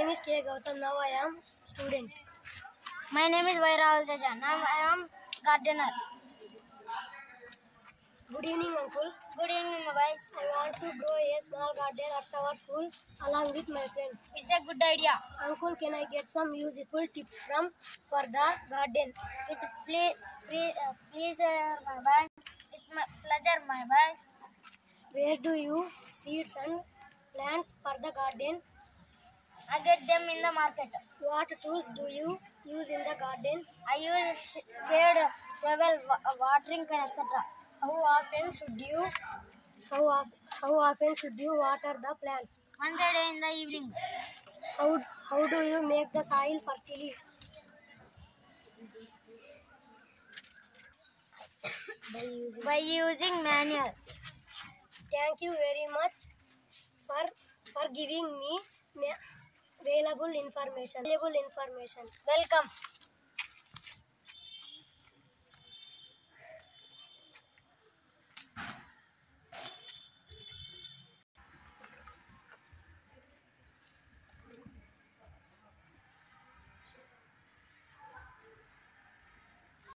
name is K. Gautam. Now I am student. My name is Vaira Aljaja. Now I am gardener. Good evening, uncle. Good evening, mobile. I want to grow a small garden at our school along with my friends. It's a good idea. Uncle, can I get some useful tips from for the garden? With please, please, uh, please, uh, my boy. It's my pleasure, my boy. Where do you seeds and plants for the garden? I get them in the market. What tools do you use in the garden? I use spade, shovel, watering can, etc. How often should you how, of, how often should you water the plants? Once a day in the evening. How, how do you make the soil fertile? By using. By using manual. Thank you very much for for giving me available information available information welcome